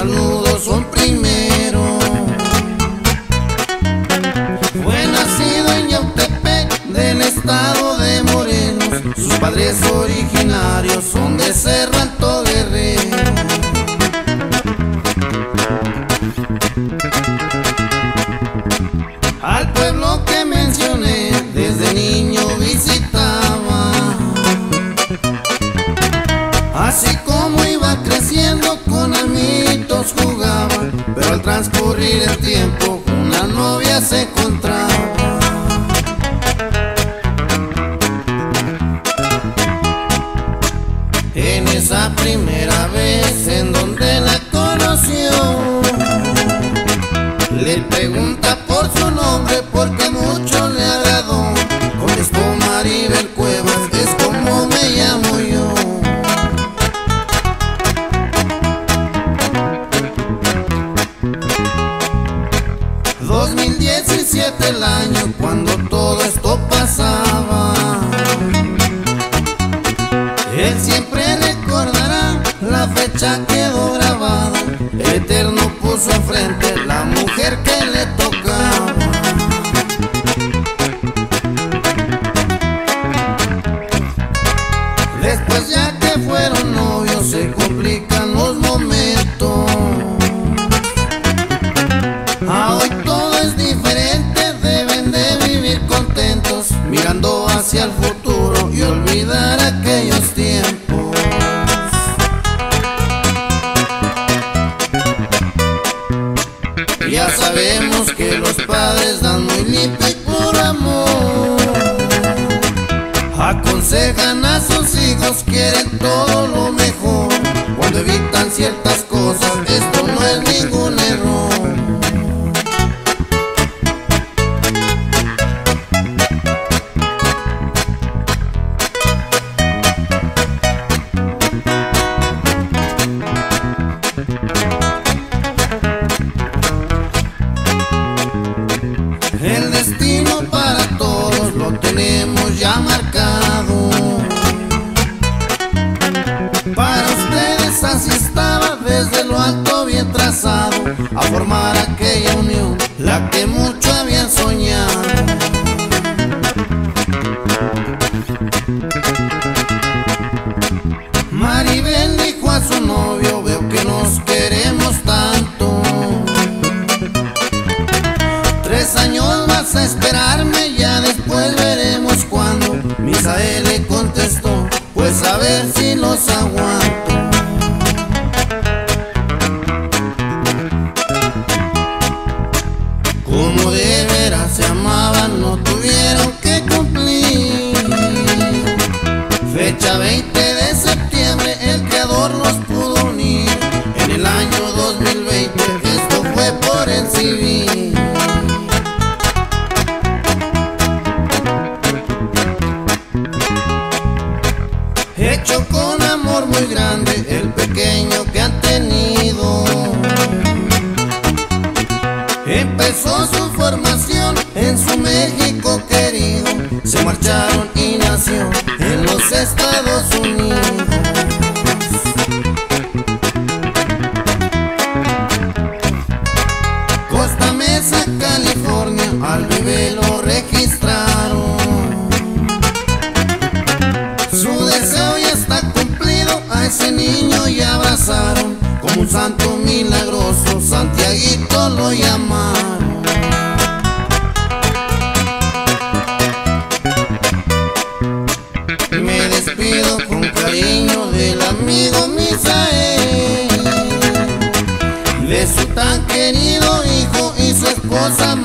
saludos son primero. Fue nacido en Yautepec, del estado de Morelos. Sus padres originarios son de Cerro Alto Guerrero. Al pueblo que mencioné, desde niño visitaba. Así como iba creciendo transcurrir el tiempo una novia se encontraba. En esa primera vez en donde la conoció, le pregunta por su nombre ...2017 el año cuando todo esto pasaba. Él siempre recordará la fecha quedó grabada. Eterno puso enfrente hacia el futuro y olvidar aquellos tiempos. Ya sabemos que los padres dan muy limpio y por amor. Aconsejan a sus hijos, quieren todo lo pues a ver si los aguanto. Como de veras se amaban, no tuvieron que cumplir. Fecha 20 con amor muy grande, el pequeño que han tenido. Empezó su formación en su México querido. Se marcharon y nació en los Estados Unidos. Costa Mesa, California, al bebé lo. Un santo milagroso, Santiaguito lo llamaron. Me despido con cariño del amigo Misael, de su tan querido hijo y su esposa